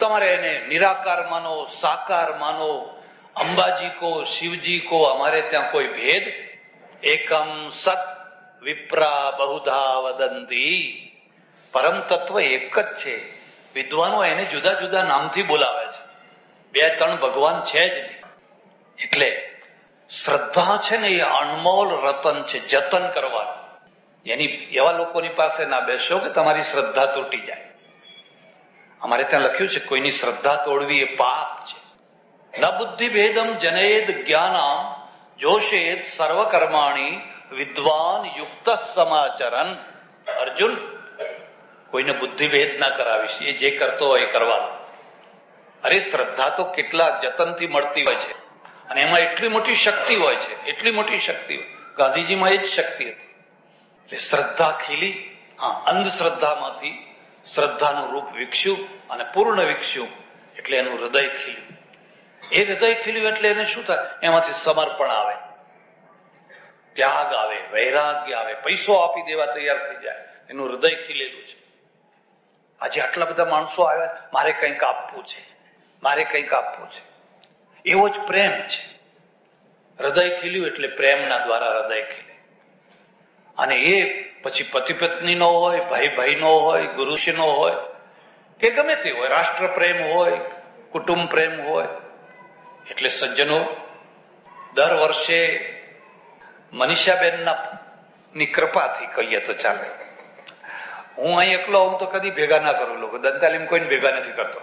તમારે એને નિરાકાર માનો, સાકાર માનો. અંબાજી કો, શિવજી કો, અમારે ત્યાં કોઈ ભેદ? એકમ સત વિપ્રા બહુધા વદંતી. પરમ તત્વ એક જ છે. વિદ્વાનો એને જુદા જુદા નામથી બોલાવે છે. બે ત્રણ ભગવાન છે જ એટલે શ્રદ્ધા છે ને એ અનમોલ રતન છે, જતન કરવાનું. એની, એવા લોકોની પાસે ના બેસો કે તમારી શ્રદ્ધા તૂટી જાય. અમારે ત્યાં લખ્યું છે, કોઈની શ્રદ્ધા તોડવી એ પાપ છે. ન બુદ્ધિ ભેદમ જનેદ જ્ઞાનમ જોશેદ સર્વકર્માણી, વિદ્વાન યુક્ત સમાચરન. અર્જુન, કોઈને બુદ્ધિ ભેદ ના કરાવીશ, એ જે કરતો હોય એ કરવાનું અરે, શ્રદ્ધા તો કેટલા જતનથી મળતી હોય છે. અને એમાં એટલી મોટી શક્તિ હોય છે, એટલી મોટી શક્તિ ગાંધીજીમાં એ જ શક્તિ હતી. શ્રદ્ધા ખીલી, હા, અંધશ્રદ્ધામાંથી શ્રદ્ધાનું રૂપ વિકસ્યું અને પૂર્ણ વિકસ્યું એટલે એનું હૃદય ખીલ્યું. એ હૃદય ખીલ્યું એટલે એને શું થાય? એમાંથી સમર્પણ આવે. ત્યાગ આવે, વૈરાગ્ય આવે, પૈસો આપી દેવા તૈયાર થઈ જાય. એનું હૃદય ખીલેલું છે. આજે આટલા બધા માણસો આવ્યા મારે કંઈક આપવું છે. મારે કંઈક આપવું છે. એવો જ પ્રેમ છે. હૃદય ખીલ્યું એટલે પ્રેમના દ્વારા હૃદય ખીલે. અને એ પછી પતિ પત્ની નો હોય ભાઈ નો હોય ગુરુશી નો હોય, કે ગમે તે હોય રાષ્ટ્ર પ્રેમ હોય, કુટુંબ પ્રેમ હોય, એટલે સજ્જનો, દર વર્ષે મનીષાબેનના ની કૃપાથી કહીએ તો ચાલે. હું અહીં એકલો હું તો કદી ભેગા ના કરું લોકો, દંતાલીમ કોઈને ભેગા નથી કરતો.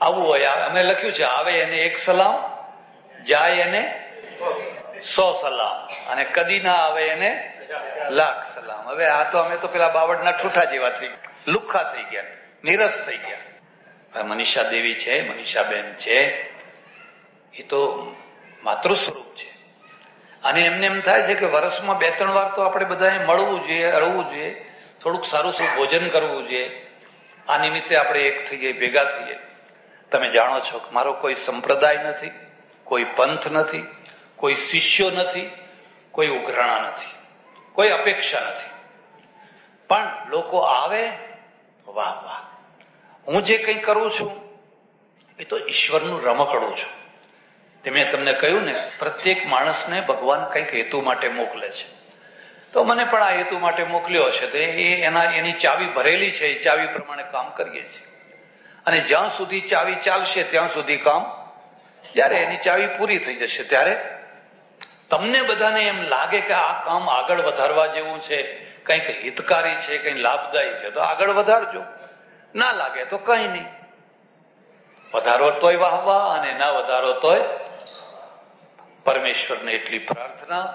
આવું હોય અમે લખ્યું છે, આવે એને એક સલામ, જાય એને સો સલામ. અને કદી ના આવે એને લાખ સલામ. હવે આ તો અમે તો પેલા બાવળના ઠૂઠા જેવા થઈ લુખ્ખા થઈ ગયા. નિરસ થઈ ગયા. મનીષા દેવી છે, મનીષાબેન છે. એ તો માતૃ સ્વરૂપ છે. અને એમને એમ થાય છે કે વર્ષમાં બે ત્રણ વાર તો આપણે બધાએ મળવું જોઈએ, અળવું જોઈએ, થોડુંક સારું સારું ભોજન કરવું જોઈએ. આ નિમિત્તે આપણે એક થઈએ, ભેગા થઈએ. તમે જાણો છો કે મારો કોઈ સંપ્રદાય નથી, કોઈ પંથ નથી, કોઈ શિષ્યો નથી, કોઈ ઉઘરાણા નથી. કોઈ અપેક્ષા નથી. પણ લોકો આવે વાહ વાહ. હું જે કંઈ કરું છું, એ તો ઈશ્વરનું રમકડું છું. તે મેં તમને કહ્યું ને, પ્રત્યેક માણસને ભગવાન કંઈક હેતુ માટે મોકલે છે. તો મને પણ આ હેતુ માટે મોકલ્યો છે તો એ એના, એની ચાવી ભરેલી છે, એ ચાવી પ્રમાણે કામ કરીએ છીએ. અને જ્યાં સુધી ચાવી ચાલશે, ત્યાં સુધી કામ, જ્યારે એની ચાવી પૂરી થઈ જશે, ત્યારે તમને બધાને એમ લાગે કે આ કામ આગળ વધારવા જેવું છે, કંઈક હિતકારી છે કંઈક લાભદાયી છે, તો આગળ વધારજો. ના લાગે તો કઈ નહીં. વધારો તોય વાહવા અને ના વધારો તોય પરમેશ્વરને એટલી પ્રાર્થના.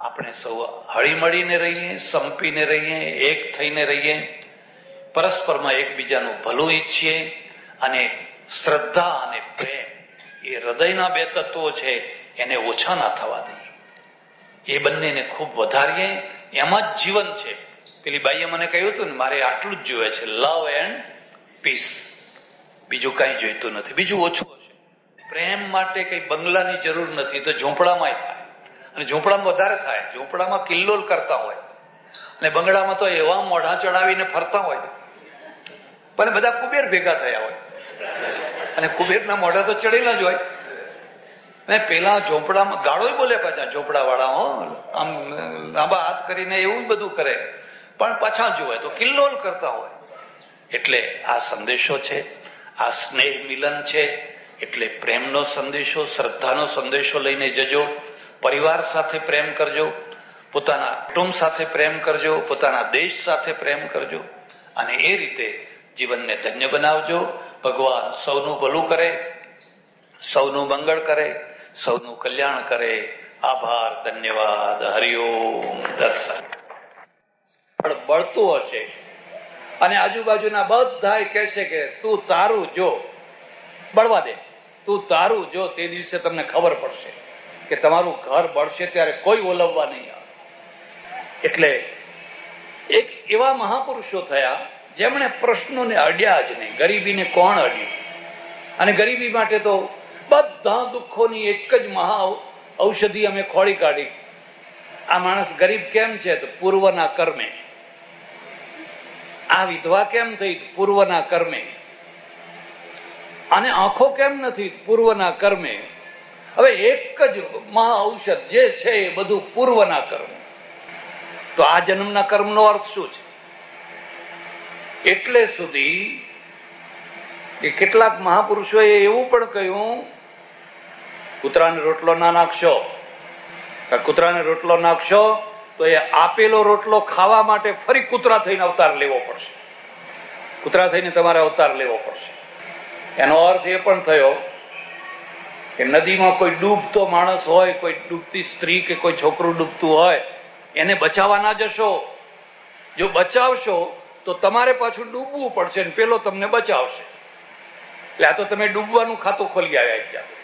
આપણે સૌ હળી મળીને રહીએ, સંપીને રહીએ, એક થઈને રહીએ, પરસ્પરમાં એકબીજાનું ભલું ઈચ્છીએ અને શ્રદ્ધા અને પ્રેમ એ હૃદયના બે તત્વો છે. એને ઓછા ના થવા દઈએ એ બંનેને ખૂબ વધારીએ. એમાં જ જીવન છે. પેલી બાઈએ મને કહ્યું હતું ને, મારે આટલું જ જોઈએ છે. લવ એન્ડ પીસ બીજું કઈ જોઈતું નથી. બીજું ઓછું હશે. પ્રેમ માટે કઈ બંગલાની જરૂર નથી. તો ઝૂંપડામાં થાય. અને ઝૂંપડામાં વધારે થાય. ઝૂંપડામાં કિલ્લોલ કરતા હોય. અને બંગડામાં તો એવા મોઢા ચડાવીને ફરતા હોય. પણ બધા કુબેર ભેગા થયા હોય. અને કુબેરના મોઢા તો ચડેલા જ હોય. ને પેલા ઝોપડામાં ગાળો બોલે પાછા ઝોપડા વાળા હો. આમ લાંબા હાથ કરીને એવું બધું કરે. પણ પાછા જોવે તો કિલ્લોલ કરતા હોય. એટલે આ સંદેશો છે, આ સ્નેહ મિલન છે, એટલે પ્રેમનો સંદેશો, શ્રદ્ધાનો સંદેશો લઈને જજો. પરિવાર સાથે પ્રેમ કરજો. પોતાના કુટુંબ સાથે પ્રેમ કરજો. પોતાના દેશ સાથે પ્રેમ કરજો. અને એ રીતે જીવનને ધન્ય બનાવજો. ભગવાન સૌનું ભલું કરે, સૌનું મંગળ કરે. સૌનું કલ્યાણ કરે. આભાર, ધન્યવાદ. હરિઓમ. દર્શન. બળતું હશે. અને આજુબાજુના બધા કહેશે કે, તું તારું જો. બળવા દે. તું તારું જો. તે દિવસે તમને ખબર પડશે કે તમારું ઘર બળશે ત્યારે કોઈ ઓલવવા નહીં આવે. એટલે એક એવા મહાપુરુષો થયા જેમણે પ્રશ્નોને અડ્યા જ નહીં. ગરીબીને કોણ અડ્યું? અને ગરીબી માટે તો બધા દુઃખોની એક જ મહા ઔષધિ અમે ખોળી કાઢી. આ માણસ ગરીબ કેમ છે? તો પૂર્વના કર્મે. આ વિધવા કેમ થઈ? પૂર્વના કર્મે. અને આંખો કેમ નથી? પૂર્વના કર્મે. હવે એક જ મહા ઔષધ જે છે એ બધું પૂર્વના કર્મ. તો આ જન્મના કર્મનો અર્થ શું છે? એટલે સુધી કે કેટલાક મહાપુરુષોએ એવું પણ કહ્યું કૂતરાને રોટલો ના નાખશો. કૂતરાને રોટલો નાખશો, તો એ આપેલો રોટલો ખાવા માટે ફરી કૂતરા થઈને અવતાર લેવો પડશે. કૂતરા થઈને તમારે અવતાર લેવો પડશે. એનો અર્થ એ પણ થયો કે નદીમાં કોઈ ડૂબતો માણસ હોય, કોઈ ડૂબતી સ્ત્રી કે કોઈ છોકરું ડૂબતું હોય, એને બચાવવા ના જશો. જો બચાવશો, તો તમારે પાછું ડૂબવું પડશે પેલો તમને બચાવશે. એટલે આ તો તમે ડૂબવાનું ખાતું ખોલી આવ્યા ત્યાં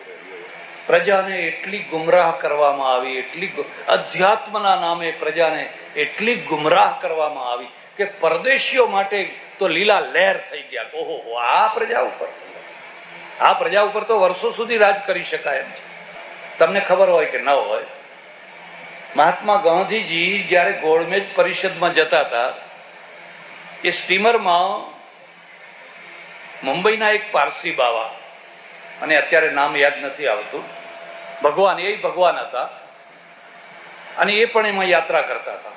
પ્રજાને એટલી ગુમરાહ કરવામાં આવી, એટલી અધ્યાત્મના નામે પ્રજાને એટલી ગુમરાહ કરવામાં આવી કે પરદેશીઓ માટે તો લીલા લહેર થઈ ગયા ઓહો આ પ્રજા ઉપર. આ પ્રજા ઉપર તો વર્ષો સુધી રાજ કરી શકાય એમ છે. તમને ખબર હોય કે ન હોય, મહાત્મા ગાંધીજી જયારે ગોળમેજ પરિષદમાં જતા હતા, એ સ્ટીમરમાં મુંબઈના એક પારસી બાવા અને અત્યારે નામ યાદ નથી આવતું. ભગવાન, એ ભગવાન હતા. અને એ પણ એમાં યાત્રા કરતા હતા.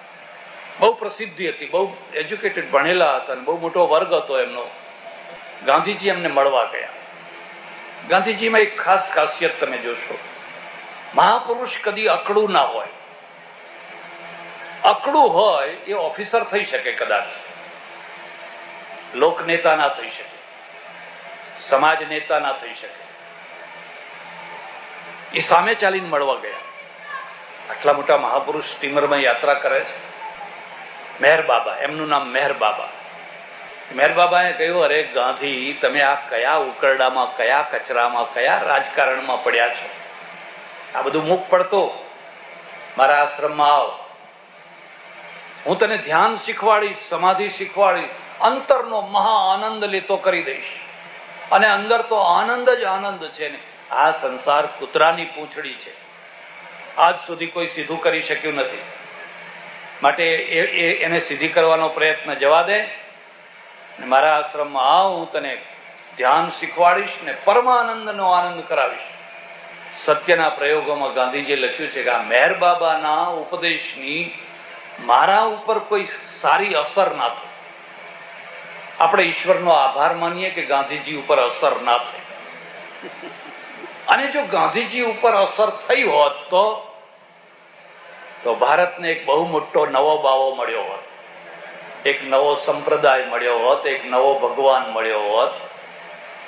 બહુ પ્રસિદ્ધિ હતી, બહુ એજ્યુકેટેડ ભણેલા હતા બહુ મોટો વર્ગ હતો એમનો. ગાંધીજી એમને મળવા ગયા. ગાંધીજીમાં એક ખાસ ખાસિયત તમે જોશો. મહાપુરુષ કદી અકડું ના હોય. અકડું હોય એ ઓફિસર થઈ શકે કદાચ. લોકનેતા ના થઈ શકે. સમાજ નેતા ના થઈ શકે. એ સામે ચાલીને મળવા ગયા. આટલા મોટા મહાપુરુષ સ્ટીમરમાં યાત્રા કરે છે. મેહર બાબા, એમનું નામ મેહર બાબા. મેહર બાબાએ કહ્યું, અરે ગાંધી, તમે આ કયા ઉકરડામાં, કયા કચરામાં, કયા રાજકારણમાં પડ્યા છો? આ બધું મુખ પડતો. મારા આશ્રમમાં આવ. હું તને ધ્યાન શીખવાડીશ, સમાધિ શીખવાડીશ, અંતરનો મહા આનંદ લેતો કરી દઈશ. અને અંદર તો આનંદ જ આનંદ છે ને. આ સંસાર કૂતરાની પૂંછડી છે. આજ સુધી કોઈ સીધું કરી શક્યું નથી. માટે એને સીધી કરવાનો પ્રયત્ન જવા દે મારા આશ્રમમાં આવ, હું તને ધ્યાન શીખવાડીશ ને પરમાનંદનો આનંદ કરાવીશ. સત્યના પ્રયોગોમાં ગાંધીજીએ લખ્યું છે કે આ મેર બાબાના ઉપદેશની મારા ઉપર કોઈ સારી અસર ના થઈ આપણે ઈશ્વરનો આભાર માનીએ કે ગાંધીજી ઉપર અસર ના થઈ અને જો ગાંધીજી ઉપર અસર થઈ હોત તો તો ભારતને એક બહુ મોટો નવો બાવો મળ્યો હોત. એક નવો સંપ્રદાય મળ્યો હોત, એક નવો ભગવાન મળ્યો હોત,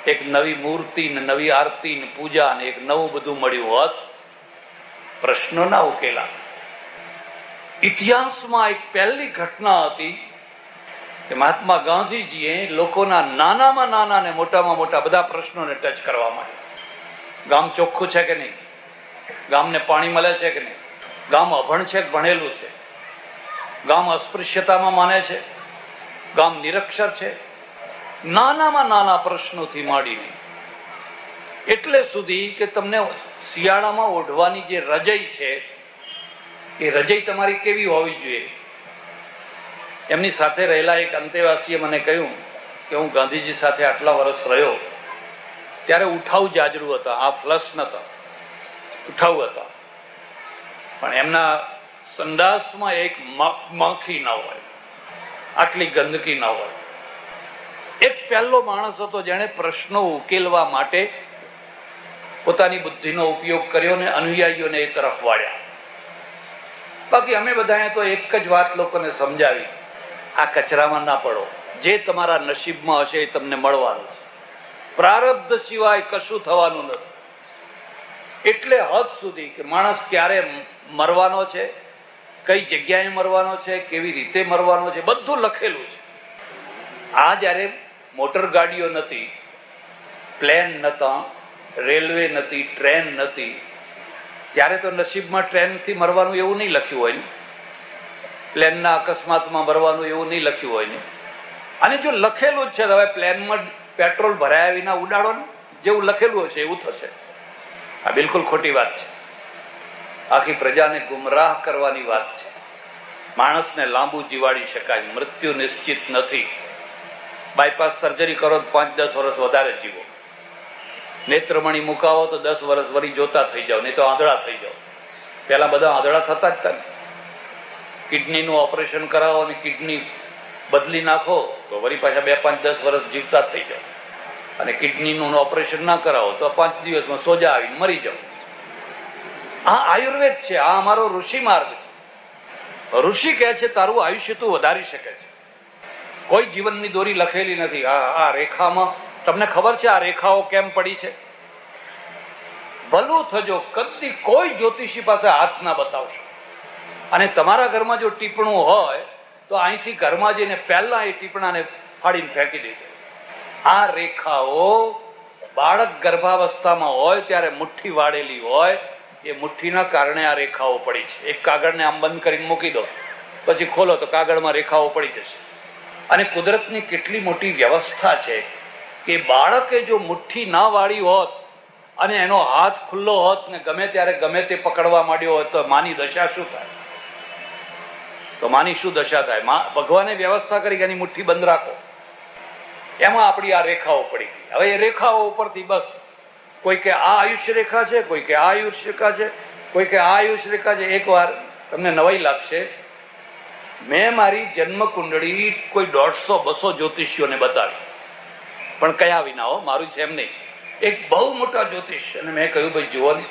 એક નવી મૂર્તિ ને નવી આરતી ને પૂજા ને એક નવું બધું મળ્યું હોત પ્રશ્નો ના ઉકેલા. ઇતિહાસમાં એક પહેલી ઘટના હતી કે મહાત્મા ગાંધીજીએ લોકોના નાનામાં નાના ને મોટામાં મોટા બધા પ્રશ્નોને ટચ કરવા માંડ્યા ગામ ચોખ્ખું છે કે નહીં? ગામને પાણી મળે છે કે નહીં? ગામ અભણ છે કે ભણેલું છે? ગામ અસ્પૃશ્યતામાં માને છે? ગામ નિરક્ષર છે? નાનામાં નાના પ્રશ્નોથી માંડીને એટલે સુધી કે તમને શિયાળામાં ઓઢવાની જે રજઈ છે, એ રજઈ તમારી કેવી હોવી જોઈએ? એમની સાથે રહેલા એક અંતેવાસીએ મને કહ્યું કે હું ગાંધીજી સાથે આટલા વર્ષ રહ્યો. ત્યારે ઉઠાવ જાજરૂ હતા, આ ફ્લશ નતા, ઉઠાવ હતા. પણ એમના સંડાસમાં એક માખી ના હોય, આટલી ગંદકી ના હોય. એક પહેલો માણસ હતો જેણે પ્રશ્નો ઉકેલવા માટે પોતાની બુદ્ધિનો ઉપયોગ કર્યો ને અનુયાયીઓને એ તરફ વાળ્યા. બાકી અમે બધાએ તો એક જ વાત લોકોને સમજાવી. આ કચરામાં ના પડો. જે તમારા નસીબમાં હશે એ તમને મળવાનું છે. પ્રારબ્ધ સિવાય કશું થવાનું નથી. એટલે હદ સુધી કે માણસ ક્યારે મરવાનો છે, કઈ જગ્યાએ મરવાનો છે, કેવી રીતે મરવાનો છે, બધું લખેલું છે. આ જયારે મોટર ગાડીઓ નથી, પ્લેન નતા, રેલવે નથી, ટ્રેન નથી, ત્યારે તો નસીબમાં ટ્રેનથી મરવાનું એવું નહીં લખ્યું હોય ને. પ્લેનના અકસ્માતમાં મરવાનું એવું નહીં લખ્યું હોય ને. અને જો લખેલું જ છે હવે પ્લેનમાં પેટ્રોલ ભરાયા વિના ઉડાડો ને જેવું લખેલું હશે એવું થશે. આ બિલકુલ ખોટી વાત છે. આખી પ્રજાને ગુમરાહ કરવાની વાત છે. માણસને લાંબુ જીવાડી શકાય, મૃત્યુ નિશ્ચિત નથી. બાયપાસ સર્જરી કરો તો પાંચ દસ વર્ષ વધારે જીવો. નેત્રમણી મુકાવો તો દસ વર્ષ વરી જોતા થઈ જાઓ, નહીં તો આંધળા થઈ જાઓ. પેલા બધા આંધળા થતા જ હતા કિડનીનું ઓપરેશન કરાવો અને કિડની બદલી નાખો, તો વળી પાછા બે પાંચ દસ વર્ષ જીવતા થઈ જાઓ. અને કિડનીનું ઓપરેશન ના કરાવો, તો પાંચ દિવસમાં સોજા આવીને મરી જાઓ. આ આયુર્વેદ છે, આ અમારો ઋષિ માર્ગ છે. ઋષિ કહે છે, તારું આયુષ્ય તું વધારી શકે છે. કોઈ જીવનની દોરી લખેલી નથી. આ આ રેખામાં, તમને ખબર છે આ રેખાઓ કેમ પડી છે? ભલું થજો, કદી કોઈ જ્યોતિષી પાસે હાથ ના બતાવશો. અને તમારા ઘરમાં જો ટીપણું હોય તો અહીંથી ઘરમાં જઈને પહેલા એ ટીપણાને ફાડીને ફેંકી દેજો. આ રેખાઓ બાળક ગર્ભાવસ્થામાં હોય ત્યારે મુઠ્ઠી વાળેલી હોય, એ મુઠ્ઠીના કારણે આ રેખાઓ પડી છે. એક કાગળને આમ બંધ કરીને મૂકી દો. પછી ખોલો તો કાગળમાં રેખાઓ પડી જશે. અને કુદરતની કેટલી મોટી વ્યવસ્થા છે કે બાળકે જો મુઠ્ઠી ના વાળી હોત અને એનો હાથ ખુલ્લો હોત ને ગમે ત્યારે ગમે તે પકડવા માંડ્યો હોત તો માની દશા શું થાય? તો માની શું દશા થાય? મા, ભગવાને વ્યવસ્થા કરી કે એની મુઠ્ઠી બંધ રાખો. એમાં આપણી આ રેખાઓ પડી ગઈ. હવે એ રેખાઓ ઉપરથી બસ કોઈ કે આ આયુષ્ય રેખા છે, કોઈ કે આ આયુષ્ય રેખા છે, કોઈ કે આ આયુષ્ય રેખા છે. એકવાર તમને નવાઈ લાગશે. મેં મારી જન્મ કુંડળી કોઈ દોઢસો, બસો જ્યોતિષીઓને બતાવી. પણ કયા વિના હો? મારું છે એમ નહીં. એક બહુ મોટા જ્યોતિષ. અને મેં કહ્યું, ભાઈ જુઓ ને,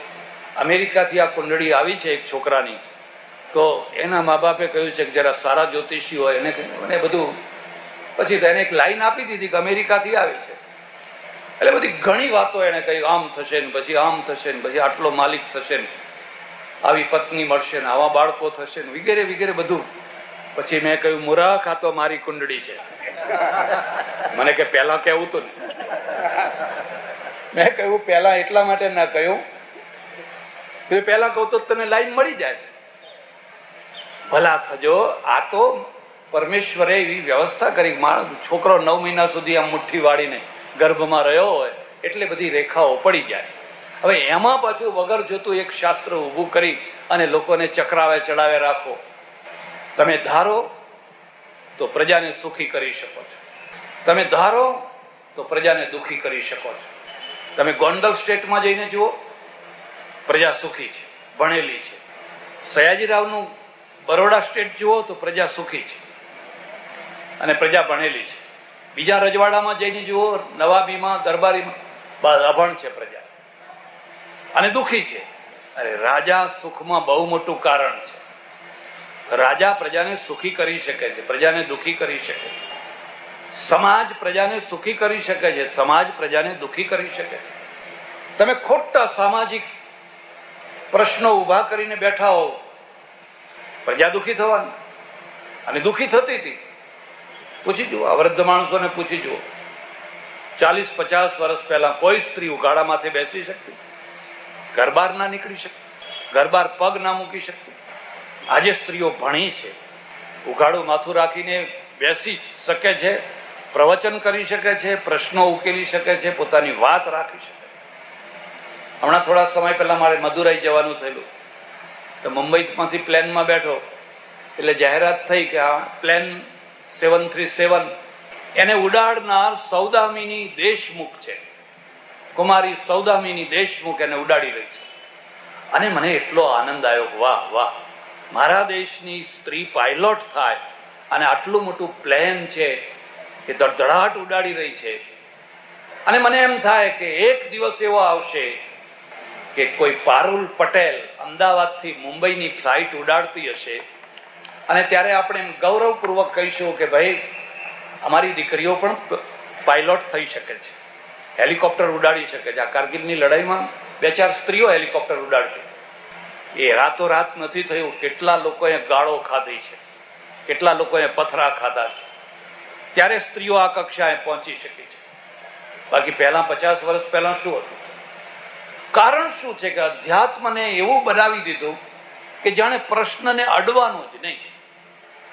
અમેરિકાથી આ કુંડળી આવી છે એક છોકરાની. તો એના મા બાપે કહ્યું છે કે જરા સારા જ્યોતિષી હોય એને અને બધું. પછી એને એક લાઈન આપી દીધી કે અમેરિકાથી આવી છે. એટલે બધી ઘણી વાતો એને કહી આમ થશે ને પછી આમ થશે ને પછી આટલો માલિક થશે ને. આવી પત્ની મળશે ને, આવા બાળકો થશે ને, વગેરે વગેરે બધું. પછી મેં કહ્યું મુરાખ આ તો મારી કુંડળી છે. મને કે, પહેલા કેવું તું મેં કહ્યું, પહેલા એટલા માટે ના કહ્યું. કે પહેલા કહું તો તને લાઈન મળી જાય. ભલા થજો. આ તો પરમેશ્વરે એવી વ્યવસ્થા કરી છોકરો નવ મહિના સુધી આમ મુઠ્ઠી વાળીને ગર્ભમાં રહ્યો હોય, એટલે બધી રેખાઓ પડી જાય. હવે એમાં પાછું વગર જોતું એક શાસ્ત્ર ઊભું કરી અને લોકોને ચક્રાવે, ચડાવે રાખો. તમે ધારો તો પ્રજાને સુખી કરી શકો છો. તમે ધારો તો પ્રજાને દુખી કરી શકો છો. તમે ગોંડલ સ્ટેટમાં જઈને જુઓ, પ્રજા સુખી છે, ભણેલી છે. સયાજીરાવનું બરોડા સ્ટેટ જુઓ તો પ્રજા સુખી છે અને પ્રજા ભણેલી છે. બીજા રજવાડામાં જઈને જુઓ, નવાબીમાં, દરબારીમાં અભણ છે પ્રજા. અને દુખી છે. અરે રાજા સુખમાં બહુ મોટું કારણ છે. રાજા પ્રજાને સુખી કરી શકે છે, પ્રજાને દુખી કરી શકે છે. સમાજ પ્રજાને સુખી કરી શકે છે, સમાજ પ્રજાને દુખી કરી શકે છે. તમે ખોટા સામાજિક પ્રશ્નો ઊભા કરીને બેઠા હો પ્રજા દુઃખી થવાની. અને દુઃખી થતી હતી. પૂછી જુઓ, આ વૃદ્ધ માણસોને પૂછી જુઓ. ચાલીસ, પચાસ વર્ષ પહેલા કોઈ સ્ત્રી ઉઘાડામાંથી બેસી શકતી? ઘર બહાર ના નીકળી શકતી? ઘર બહાર પગ ના મૂકી શકતી? આજે સ્ત્રીઓ ભણી છે. ઉઘાડું માથું રાખીને બેસી શકે છે, પ્રવચન કરી શકે છે, પ્રશ્નો ઉકેલી શકે છે, પોતાની વાત રાખી શકે હમણાં થોડા સમય પહેલા મારે મદુરાઈ જવાનું થયેલું. તો મુંબઈમાંથી પ્લેનમાં બેઠો, એટલે જાહેરાત થઈ કે આ પ્લેન સેવન થ્રી સેવન, એને ઉડાડનાર સૌદામીની દેશમુખ છે. કુમારી સૌદામીની દેશમુખ એને ઉડાડી રહી છે. અને મને એટલો આનંદ આવ્યો વાહ વાહ, મારા દેશની સ્ત્રી પાયલોટ થાય અને આટલું મોટું પ્લેન છે એ ધડધડાટ ઉડાડી રહી છે. અને મને એમ થાય કે એક દિવસ એવો આવશે કે કોઈ પારુલ પટેલ અમદાવાદથી મુંબઈની ફ્લાઇટ ઉડાડતી હશે અને ત્યારે આપણે એમ ગૌરવપૂર્વક કહીશું કે ભાઈ, અમારી દીકરીઓ પણ પાયલોટ થઈ શકે છે. હેલિકોપ્ટર ઉડાડી શકે છે. આ કારગિલની લડાઈમાં બે ચાર સ્ત્રીઓ હેલિકોપ્ટર ઉડાડતી. એ રાતોરાત નથી થયું. કેટલા લોકોએ ગાળો ખાધી છે. કેટલા લોકોએ પથરા ખાધા છે. ત્યારે સ્ત્રીઓ આ કક્ષાએ પહોંચી શકી છે. બાકી પહેલા પચાસ વર્ષ પહેલા શું હતું? કારણ શું છે કે અધ્યાત્મને એવું બનાવી દીધું કે જાણે પ્રશ્નને અડવાનું જ નહીં.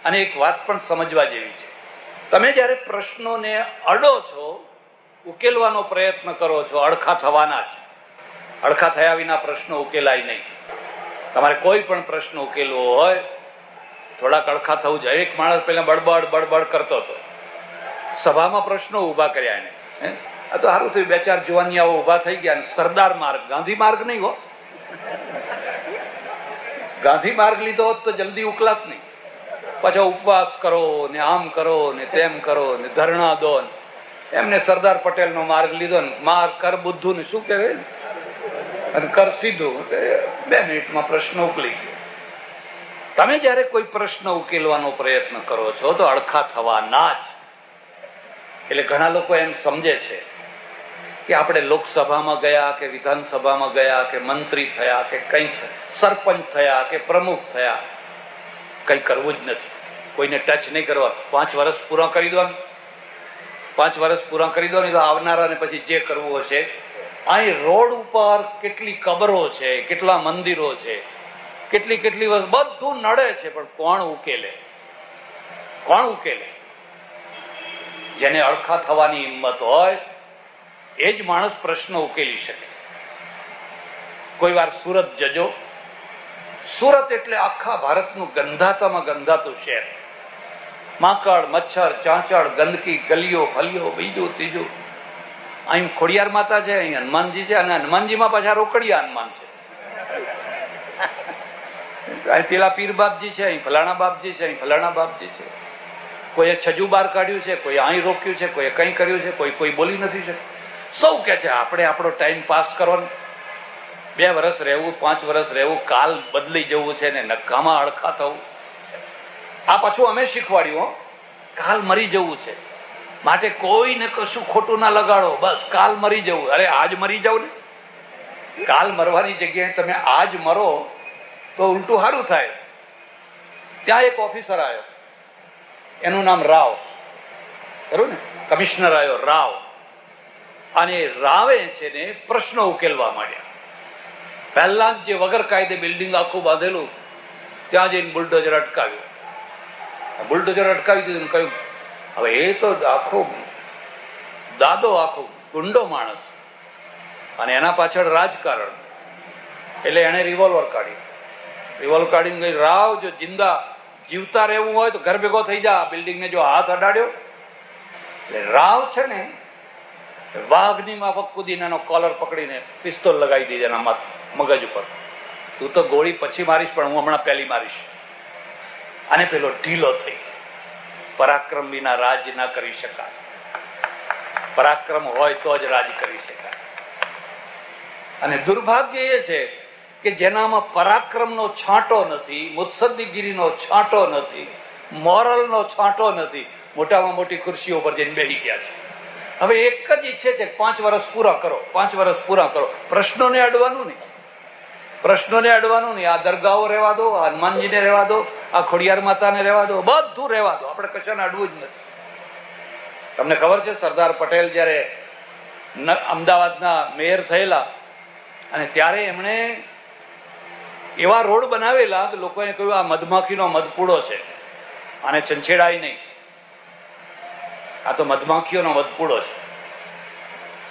અને એક વાત પણ સમજવા જેવી છે. તમે જ્યારે પ્રશ્નોને અડો છો, ઉકેલવાનો પ્રયત્ન કરો છો, અડખા થવાના છે અડખા થયા વિના પ્રશ્નો ઉકેલાય નહીં. તમારે કોઈ પણ પ્રશ્ન ઉકેલવો હોય, થોડાક અડખા થવું જોઈએ. એક માણસ પહેલા બડબડ બડબડ કરતો હતો. સભામાં પ્રશ્નો ઊભા કર્યા એને. આ તો સારું થયું. બે ચાર જુવાનિયાઓ ઊભા થઈ ગયા સરદાર માર્ગ. ગાંધી માર્ગ નહીં હો. ગાંધી માર્ગ લીધો હોત તો જલ્દી ઉકલાત નહીં. પાછા ઉપવાસ કરો ને આમ કરો ને તેમ કરો ને ધરણા દો ને. એમને સરદાર પટેલ નો માર્ગ લીધો ને. માર કર બુદ્ધું ને શું કહેવાય ને? અને કર સીધું. બે મિનિટમાં પ્રશ્ન ઉકલી ગયો. તમે જયારે કોઈ પ્રશ્ન ઉકેલવાનો પ્રયત્ન કરો છો તો અડખા થવાના જ. એટલે ઘણા લોકો એમ સમજે છે કે આપણે લોકસભામાં ગયા કે વિધાનસભામાં ગયા કે મંત્રી થયા કે કંઈ સરપંચ થયા કે પ્રમુખ થયા, કંઈ કરવું જ નથી. કોઈને ટચ નહીં કરવા. પાંચ વર્ષ પૂરા કરી દો પાંચ વર્ષ પૂરા કરી દો તો આવનારાને પછી જે કરવું હશે, અહીં રોડ ઉપર કેટલી કબરો છે, કેટલા મંદિરો છે, કેટલી કેટલી વસ્તુ, બધું નડે છે, પણ કોણ ઉકેલે? કોણ ઉકેલે? જેને અળખા થવાની હિંમત હોય એ જ માણસ પ્રશ્ન ઉકેલી શકે. કોઈ વાર સુરત જજો. સુરત એટલે આખા ભારતનું ગંધાતામાં ગંધાતું શહેર. માકડ, મચ્છર, ચાંચડ, ગંદકી, ગલીઓ ફલીઓ બીજું, ત્રીજું. અહીં ખોડિયાર માતા છે, અહીં હનુમાનજી છે, અને હનુમાનજીમાં પાછા રોકડિયા હનુમાન છે. પેલા પીર બાપજી છે, અહીં ફલાણા બાપજી છે, અહીં ફલાણા બાપજી છે. કોઈએ છજુ બાર કાઢ્યું છે કોઈ અહીં રોક્યું છે, કોઈએ કંઈ કર્યું છે, કોઈ કોઈ બોલી નથી છે સૌ કે છે, આપણે આપણો ટાઈમ પાસ કરવાનો. બે વર્ષ રહેવું, પાંચ વર્ષ રહેવું, કાલ બદલી જવું છે ને નકામાં અડખા થવું. આ પાછું અમે શીખવાડ્યું કાલ મરી જવું છે. માટે કોઈને કશું ખોટું ના લગાડો. બસ, કાલ મરી જવું. અરે, આજ મરી જાવ ને. કાલ મરવાની જગ્યાએ તમે આજ મરો, તો ઉલટું સારું થાય. ત્યાં એક ઓફિસર આવ્યો એનું નામ રાવ. ખરું ને? કમિશનર આવ્યો રાવ. અને રાવે છે ને પ્રશ્નો ઉકેલવા માંડ્યા. પહેલા જ વગર કાયદે બિલ્ડિંગ આખું બાંધેલું, ત્યાં જઈને બુલડોઝર અટકાવ્યું. બુલડોઝર અટકાવી દીધું કહ્યું, હવે એ તો આખો દાદો, આખો ગુંડો માણસ અને એના પાછળ રાજકારણ. એટલે એને રિવોલ્વર કાઢ્યું રિવોલ્વર કાઢીને ગઈ રાવ, જો જિંદા જીવતા રહેવું હોય તો ઘર ભેગો થઈ જા. બિલ્ડિંગને જો હાથ અડાડ્યો. એટલે રાવ છે ને વાઘની માફક કૂદીને એનો કોલર પકડીને પિસ્તોલ લગાવી દીધી એના મગજ ઉપર. તું તો ગોળી પછી મારીશ, પણ હું હમણાં પહેલી મારીશ. અને પેલો ઢીલો થઈ પરાક્રમ વિના રાજ ના કરી શકાય. પરાક્રમ હોય તો જ રાજ કરી શકાય. અને દુર્ભાગ્ય એ છે કે જેનામાં પરાક્રમનો છાંટો નથી, મુત્સદ્દીગીરીનો છાંટો નથી, મોરલનો છાંટો નથી, મોટામાં મોટી ખુરશીઓ પર જઈને બેસી ગયા છે. હવે એક જ ઈચ્છે છે પાંચ વર્ષ પૂરા કરો, પાંચ વર્ષ પૂરા કરો. પ્રશ્નોને અડવાનું નહીં. પ્રશ્નોને અડવાનું નહીં. આ દરગાહો રહેવા દો, આ હનુમાનજીને રહેવા દો, આ ખોડિયાર માતાને રહેવા દો, બધું રહેવા દો. આપણે કશાને અડવું જ નથી. તમને ખબર છે, સરદાર પટેલ જ્યારે અમદાવાદના મેયર થયેલા અને ત્યારે એમણે એવા રોડ બનાવેલા કે લોકોએ કહ્યું, આ મધમાખીનો મધપૂડો છે. આને છંછેડાય નહીં. આ તો મધમાખીઓનો વધપૂડો છે.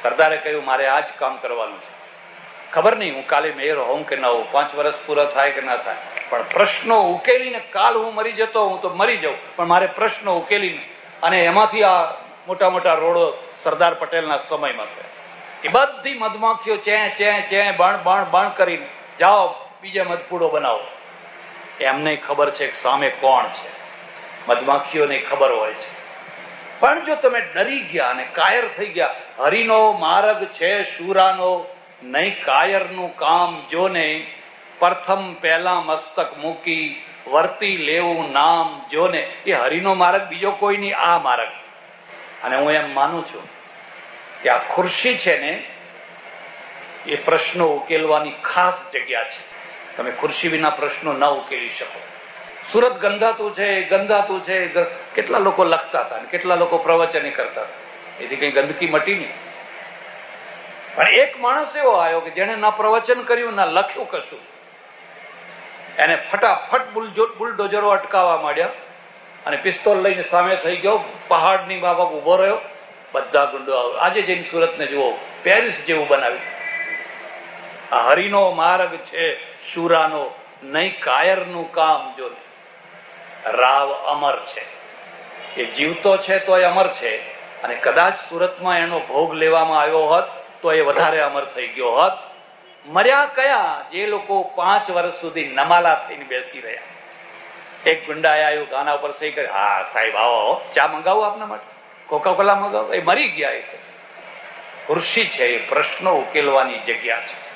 સરદારે કહ્યું, મારે આ જ કામ કરવાનું છે. ખબર નહીં, હું કાલે મેયર હોઉં કે ન હોઉં, પાંચ વર્ષ પૂરા થાય કે ના થાય. પણ પ્રશ્નો ઉકેલીને કાલ હું મરી જતો હું તો મરી જાઉં. પણ મારે પ્રશ્નો ઉકેલીને, અને એમાંથી આ મોટા મોટા રોડો સરદાર પટેલના સમયમાં થયા. એ બધી મધમાખીઓ ચે ચે ચે, બણ બણ બણ કરીને, જાઓ, બીજા મધપૂડો બનાવો. એમને ખબર છે કે સામે કોણ છે. મધમાખીઓને ખબર હોય છે. પણ જો તમે ડરી ગયા અને કાયર થઈ ગયા, હરિનો માર્ગ છે શુરાનો, નહીં કાયરનું કામ જોને, પ્રથમ પહેલા મસ્તક મૂકી, વર્તી લેવું નામ જોને, એ હરિનો માર્ગ બીજો કોઈ નહીં, આ માર્ગ. અને હું એમ માનું છું કે આ ખુરશી છે ને, એ પ્રશ્નો ઉકેલવાની ખાસ જગ્યા છે. તમે ખુરશી વિના પ્રશ્નો ન ઉકેલી શકો. સુરત ગંધાતું છે ગંધાતું છે કેટલા લોકો લખતા હતા કેટલા લોકો પ્રવચન કરતા એથી કઈ ગંદકી મટી નહીં. પણ એક માણસ એવો આવ્યો કે જેને ના પ્રવચન કર્યું, ના લખ્યું કશું. એને ફટાફટ બુલડોઝરો અટકાવવા માંડ્યા અને પિસ્તોલ લઈને સામે થઈ ગયો. પહાડની બાબક ઊભો રહ્યો. બધા ગુંડો આજે જઈને સુરતને જુઓ. પેરિસ જેવું બનાવ્યું. હરિનો માર્ગ છે, શુરાનો, નહીં કાયરનું કામ જો રાવ અમર છે. એ જીવતો છે તો એ અમર છે. અને કદાચ સુરતમાં એનો ભોગ લેવામાં આવ્યો હોત, તો એ વધારે અમર થઈ ગયો હોત. મર્યા કયા? જે લોકો પાંચ વર્ષ સુધી નમાલા થઈને બેસી રહ્યા. એક ગુંડા આવ્યું ગાના ઉપર સહી કરી, હા, સાહેબ, આવો ચા મંગાવો આપના માટે? Coca Cola મંગાવો? એ મરી ગયા એ. ખુરશી છે એ પ્રશ્નો ઉકેલવાની જગ્યા છે.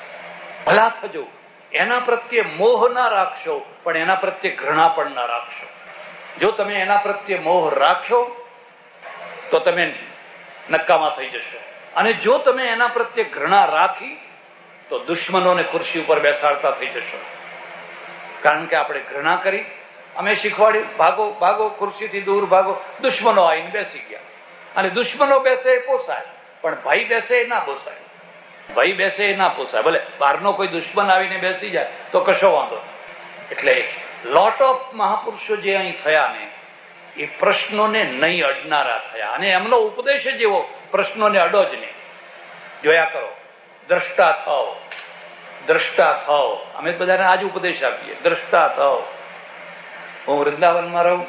ભલા થજો. એના પ્રત્યે મોહ ના રાખશો, પણ એના પ્રત્યે ઘૃણા પણ ના રાખશો. જો તમે એના પ્રત્યે મોહ રાખ્યો, તો તમે નક્કામાં થઈ જશો. અને જો તમે એના પ્રત્યે ઘૃણા રાખી, તો દુશ્મનોને ખુરશી ઉપર બેસાડતા થઈ જશો. કારણ કે આપણે ઘૃણા કરી, અમે શીખવાડ્યું, ભાગો ભાગો, ખુરશીથી દૂર ભાગો. દુશ્મનો આવીને બેસી ગયા. અને દુશ્મનો બેસે એ પોસાય, પણ ભાઈ બેસે એ ના પોસાય. ભાઈ બેસે એ ના પોસાય. ભલે, બહારનો કોઈ દુશ્મન આવીને બેસી જાય, તો કશો વાંધો. એટલે લોટ ઓફ મહાપુરુષો જે અહીં થયા ને, એ પ્રશ્નોને નહીં અડનારા થયા. અને એમનો ઉપદેશ જ એવો, પ્રશ્નોને અડો જ નહીં. જોયા કરો, દ્રષ્ટા થાઓ દ્રષ્ટા થાઓ. અમે બધાને આજ ઉપદેશ આપીએ, દ્રષ્ટા થાઓ. હું વૃંદાવનમાં રહું,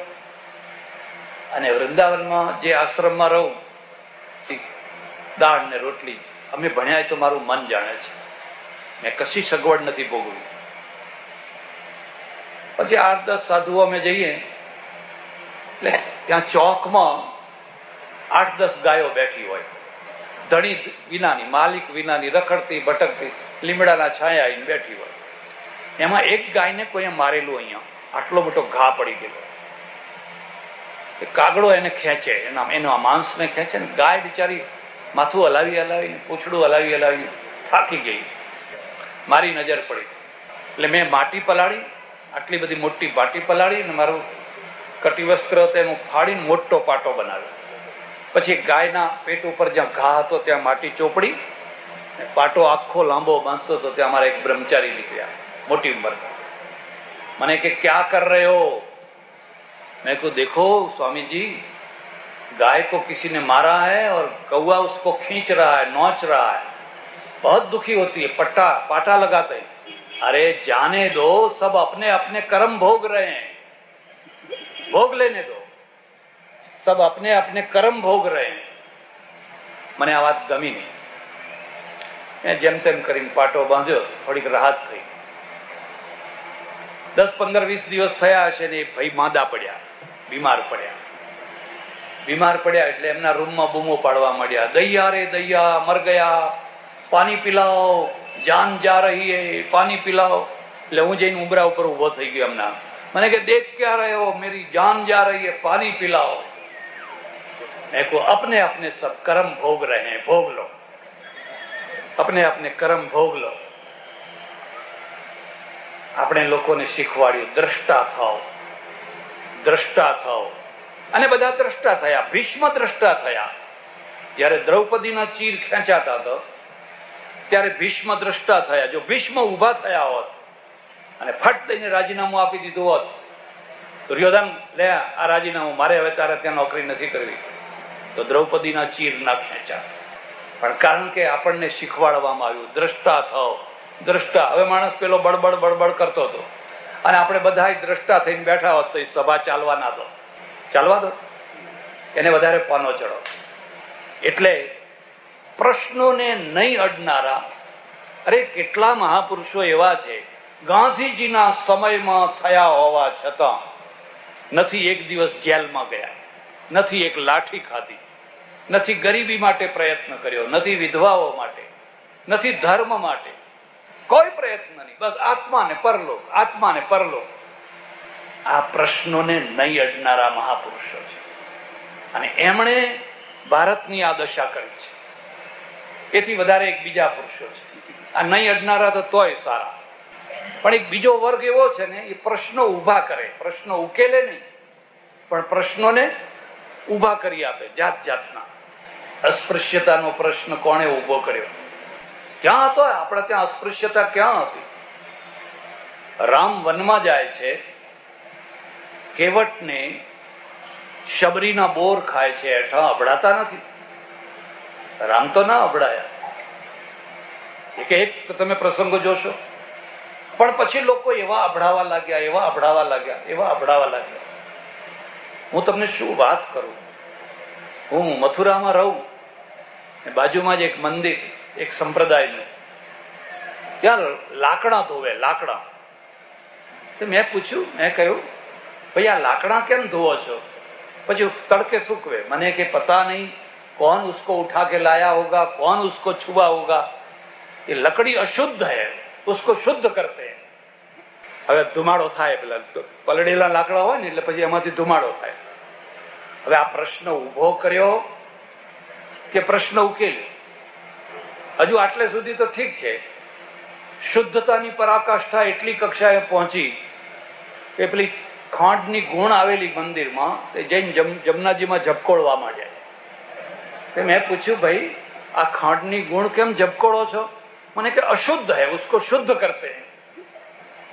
અને વૃંદાવનમાં જે આશ્રમમાં રહું દાળ ને રોટલી. અમે ભણ્યા તો મારું મન જાણે છે. મેં કશી સગવડ નથી ભોગવી. પછી આઠ, દસ સાધુઓ અમે જઈએ. એટલે ત્યાં ચોકમાં આઠ, દસ ગાયો બેઠી હોય. ધણી વિનાની, માલિક વિનાની, રખડતી, ભટકતી, લીમડાના છાયા આવીને બેઠી હોય. એમાં એક ગાયને કોઈએ મારેલું અહીંયા. આટલો મોટો ઘા પડી ગયેલો. કાગડો એને ખેંચે, એના એના માંસને ખેંચે ને ગાય બિચારી માથું હલાવી હલાવીને, પૂછડું હલાવી હલાવી થાકી ગઈ. મારી નજર પડી. એટલે મેં માટી પલાળી આટલી બધી મોટી માટી પલાળી ને મારું કટિવસ્ત્ર તેનું ફાડીને મોટો પાટો બનાવ્યો પછી ગાયના પેટ ઉપર જ્યાં ઘા હતો ત્યાં માટી ચોપડી ને પાટો આખો લાંબો બાંધતો હતો ત્યાં મારા એક બ્રહ્મચારી નીકળ્યા મોટી ઉંમર મને કે ક્યાં કર रहे हो मैं को देखो स्वामी जी गाय को किसी ने मारा है और कौआ उसको खींच रहा है नोच रहा है बहुत दुखी होती है पट्टा पाटा लगाते हैं अरे जाने दो सब अपने अपने कर्म भोग रहे हैं भोग लेने दो सब अपने अपने कर्म भोग रहे हैं મને આ વાત ગમી નહીં મેં જેમ તેમ કરીને પાટો બાંધ્યો થોડીક રાહત થઈ દસ પંદર વીસ દિવસ થયા હશે ને એ ભાઈ માંદા પડ્યા બીમાર પડ્યા બીમાર પડ્યા એટલે એમના રૂમમાં બૂમો પાડવા માંડ્યા દૈયા રે દૈયા મર ગયા પાણી પિલાઓ જાન જા રહી હે પાણી પિલાઓ એટલે હું જઈને ઉમરા ઉપર ઉભો થઈ ગયો એમના મને કે દેખ ક્યાં રહ્યો મેરી જાન જા રહી હે પાણી પિલાઓ મેં को अपने अपने सब कर्म भोग रहे हैं भोग लो अपने अपने कर्म भोग लो આપણે લોકોને શીખવાડ્યું દ્રષ્ટા થાઓ દ્રષ્ટા થાઓ અને બધા દ્રષ્ટા થયા ભીષ્મ દ્રષ્ટા થયા જ્યારે દ્રૌપદીના ચીર ખેંચાતા હતો ત્યારે ભીષ્મ દ્રષ્ટા થયા. જો ભીષ્મ ઊભા થયા હોત અને ફટ દઈને રાજીનામું આપી દીધું હોત દુર્યોધન લે, આ રાજીનામું મારે હવે તારે ત્યાં નોકરી નથી કરવી. તો દ્રૌપદીના ચીર ના ખેંચા. પણ કારણ કે આપણને શીખવાડવામાં આવ્યું, દ્રષ્ટા થાવ, દ્રષ્ટા. હવે માણસ પેલો બળબડ બળબડ કરતો હતો. અને આપણે બધા દ્રષ્ટા થઈને બેઠા હોત તો એ સભા ચાલવા ના દો ચાલવા દો. એને વધારે પાનો ચડો એટલે પ્રશ્નોને નહીં અડનારા. અરે, કેટલા મહાપુરુષો એવા છે. ગાંધીજીના સમયમાં થયા હોવા છતાં નથી એક દિવસ જેલમાં ગયા, નથી એક લાઠી ખાધી, નથી ગરીબી માટે પ્રયત્ન કર્યો, નથી વિધવાઓ માટે, નથી ધર્મ માટે. કોઈ પ્રયત્ન નહીં. બસ આત્માને પરલોક આત્માને પરલોક. આ પ્રશ્નોને નહીં અડનારા મહાપુરુષો છે. અને એમણે ભારતની આ દશા કરી છે. એથી વધારે એક બીજા પુરુષો છે. આ નહીં અડનારા તો તોય સારા. પણ એક બીજો વર્ગ એવો છે ને, એ પ્રશ્નો ઊભા કરે. પ્રશ્નો ઉકેલે નહીં, પણ પ્રશ્નોને ઊભા કરી આપે જાત જાતના અસ્પૃશ્યતાનો પ્રશ્ન કોણે ઊભો કર્યો? ક્યાં હતો? આપણે ત્યાં અસ્પૃશ્યતા ક્યાં હતી? રામ વનમાં જાય છે, કેવટને શબરીના બોર ખાય છે હેઠા અભડાતા નથી. રામ તો ના અભડાયા. એક એક તમે પ્રસંગો જોશો. પણ પછી લોકો એવા અભડાવા લાગ્યા, એવા અભડાવા લાગ્યા, એવા અભડાવા લાગ્યા. હું તમને શું વાત કરું? હું મથુરામાં રહું. બાજુમાં જ એક મંદિર, એક સંપ્રદાયનું. ત્યાં લાકડા ધોવે, લાકડા. તો મેં પૂછ્યું, મેં કહ્યું, ભાઈ આ લાકડા કેમ ધોવો છો? પછી તડકે સૂકવે. મને કે, પતા નહીં कौन उसको उठा के लाया होगा कौन उसको छुआ होगा ये लकड़ी अशुद्ध है उसको शुद्ध करते हैं હવે ધુમાડો થાય પેલા પલળેલા લાકડા હોય ને એટલે પછી એમાંથી ધુમાડો થાય હવે આ પ્રશ્ન ઉભો કર્યો કે પ્રશ્ન ઉકેલ્યો હજુ આટલે સુધી તો ઠીક છે શુદ્ધતાની પરાકાષ્ઠા એટલી કક્ષાએ પહોંચી કે પેલી ખાંડની ગુણ આવેલી મંદિરમાં તે જૈન જમનાજીમાં ઝબકોળવામાં જાય કે મેં પૂછ્યું, ભાઈ, આ ખાંડની ગુણ કેમ જબકોડો છો? મને કે, અશુદ્ધ હે, ઉસકો શુદ્ધ કરતે